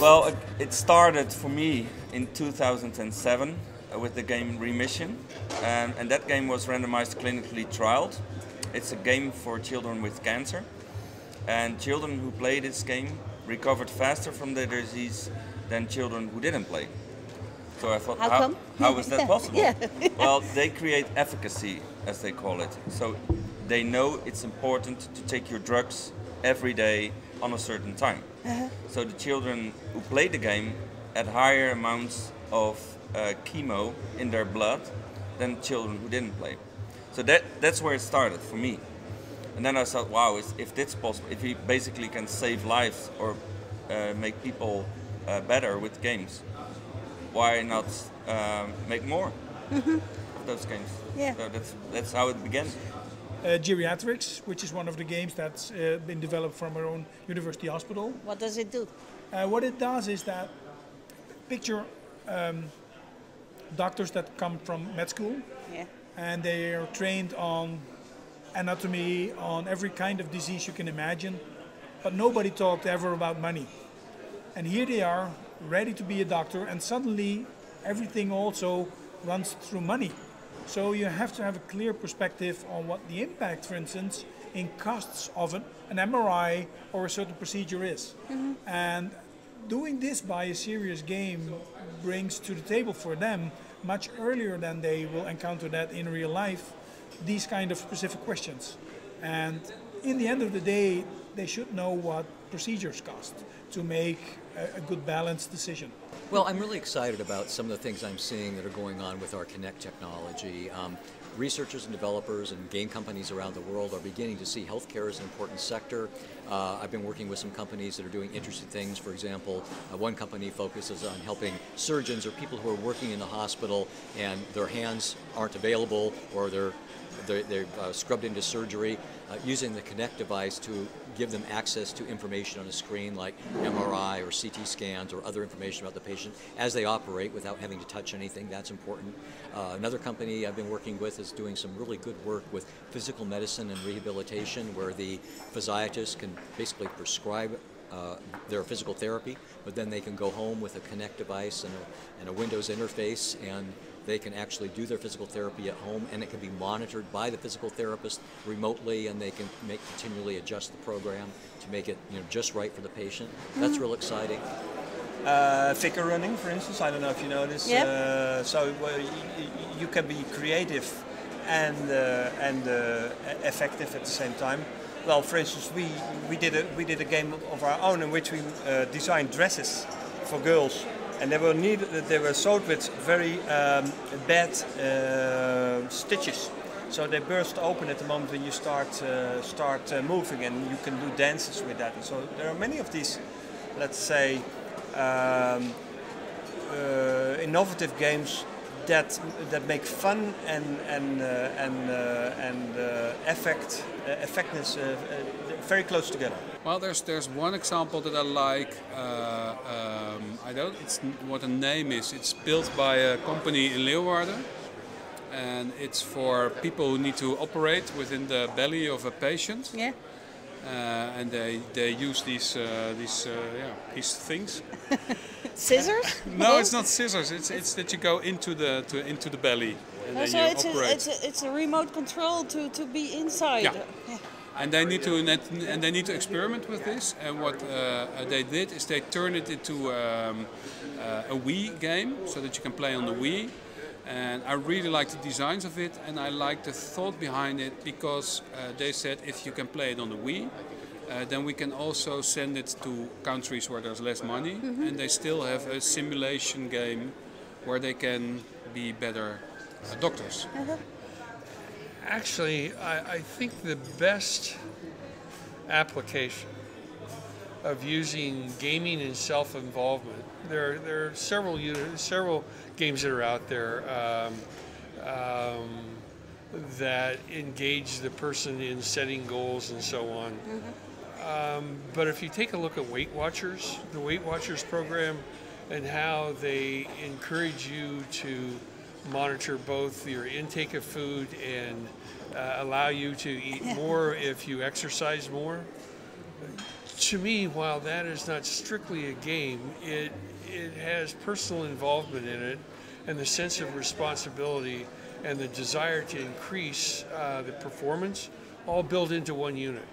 Well, it- started for me in 2007 uh, with the game Remission, um, and that game was randomized clinically trialed. It's a game for children with cancer, and children who play this game recovered faster from their disease than children who didn't play. So I thought, How come? how is that possible? Yeah. well, they create efficacy, as they call it. So they know it's important to take your drugs every day on a certain time. So the children who played the game had higher amounts of uh, chemo in their blood than children who didn't play. So that that's where it started for me. And then I thought, wow, if that's possible, if we basically can save lives or uh, make people uh, better with games, why not um, make more of those games? Yeah. So that's that's how it began. Uh, geriatrics, which is one of the games that's uh, been developed from our own university hospital. What does it do? Uh, what it does is that picture um, doctors that come from med school Yeah. and they are trained on anatomy, on every kind of disease you can imagine, but nobody talked ever about money. And here they are, ready to be a doctor, and suddenly everything also runs through money. So you have to have a clear perspective on what the impact, for instance, in costs of an, an MRI or a certain procedure is. Mm-hmm. And doing this by a serious game brings to the table for them much earlier than they will encounter that in real life these kind of specific questions and in the end of the day they should know what procedures cost to make a, a good balanced decision Well, I'm really excited about some of the things I'm seeing that are going on with our Kinect technology. Um, researchers and developers and game companies around the world are beginning to see healthcare as an important sector. Uh, I've been working with some companies that are doing interesting things. For example, uh, one company focuses on helping surgeons or people who are working in the hospital and their hands aren't available or they're they're, they're uh, scrubbed into surgery uh, using the Kinect device to give them access to information on a screen like MRI or CT scans or other information about the patient as they operate without having to touch anything. That's important. Uh, another company I've been working with is doing some really good work with physical medicine and rehabilitation where the physiatrist can basically prescribe uh, their physical therapy, but then they can go home with a Kinect device and a, and a Windows interface and they can actually do their physical therapy at home and it can be monitored by the physical therapist remotely and they can make continually adjust the program to make it you know just right for the patient. That's real exciting. uh, figure running, for instance. I don't know if you know this. Yeah. Uh, so well, y- y- you can be creative and uh, and uh, effective at the same time. Well, for instance, we, we did a we did a game of our own in which we uh, designed dresses for girls, and they were they were sewed with very um, bad uh, stitches. So they burst open at the moment when you start uh, start uh, moving, and you can do dances with that. And so there are many of these, let's say, um, uh, innovative games that that make fun and and uh, and uh, and effect uh, effectiveness very close together. Well, there's there's one example that I like. Uh, um, I don't. It's what the name is. It's built by a company in Leeuwarden, and it's for people who need to operate within the belly of a patient. Yeah. Uh, and they, they use these uh, these uh, yeah these things. Scissors? No, it's not scissors. It's it's that you go into the to, into the belly and Oh, then so you it's a, operate. it's, a, it's a remote control to, to be inside. Yeah. And they need to net- and they need to experiment with this. And what uh, they did is they turned it into um, uh, a Wii game, so that you can play on the Wii. And I really like the designs of it, and I like the thought behind it because uh, they said if you can play it on the Wii, uh, then we can also send it to countries where there's less money, and they still have a simulation game where they can be better uh, doctors. Actually, I, I think the best application of using gaming and self-involvement. There, there are several several games that are out there um, um, that engage the person in setting goals and so on. Um, but if you take a look at Weight Watchers, the Weight Watchers program, and how they encourage you to monitor both your intake of food and uh, allow you to eat more if you exercise more. to me, while that is not strictly a game, it it has personal involvement in it, and the sense of responsibility and the desire to increase uh, the performance, all built into one unit.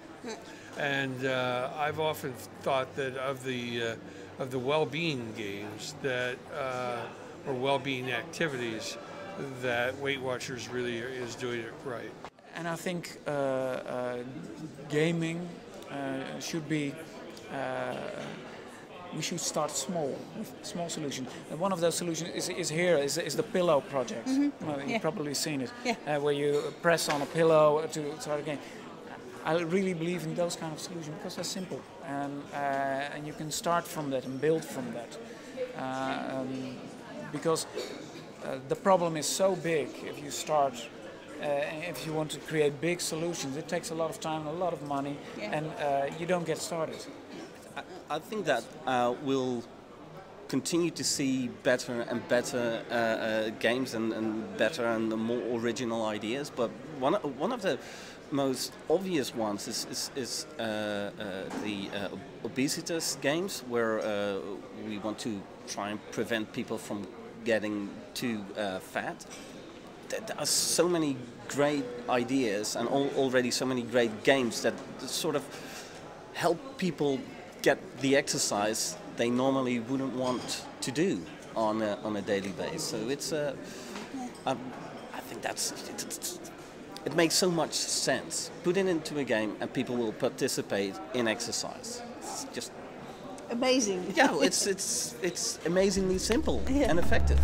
And uh, I've often thought that of the uh, of the well-being games that uh, or well-being activities, that Weight Watchers really is doing it right. And I think uh, uh, gaming uh, should be. Uh, we should start small with small solutions. And one of those solutions is, is here is, is the pillow project. Well, you've Mm-hmm. Yeah. probably seen it, Yeah. uh, where you press on a pillow to start a game. I really believe in those kind of solutions because they're simple and uh, and you can start from that and build from that. Uh, um, because uh, the problem is so big if you start. Uh, if you want to create big solutions, it takes a lot of time, a lot of money, Yeah. and uh, you don't get started. I, I think that uh, we'll continue to see better and better uh, uh, games and, and better and more original ideas. But one, o- one of the most obvious ones is, is, is uh, uh, the uh, obesitas games, where we want to try and prevent people from getting too fat. There are so many great ideas and al- already so many great games that sort of help people get the exercise they normally wouldn't want to do on a, on a daily basis. So it's a, um, I think that's it makes so much sense. Put it into a game and people will participate in exercise. It's just Amazing. yeah, it's it's it's amazingly simple Yeah. and effective.